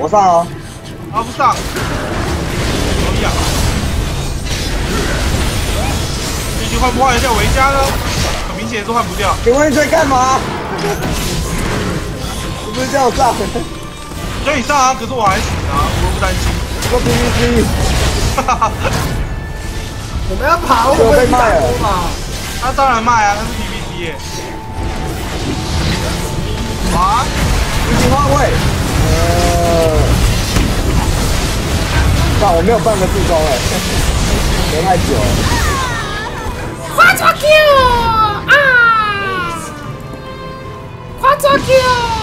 我上哦。啊不上，好痒。最近换不换一下维嘉呢？很明显是换不掉。请问你在干嘛？你不是叫我上？叫你上啊，可是我还死啊，我不担心。我 PVC。哈哈。我们要跑，我被卖了嘛？他当然卖啊，他是 PPT 耶。啊！已经换位。但我没有半个助攻哎，隔太久了。花抓 Q 啊！花抓 Q。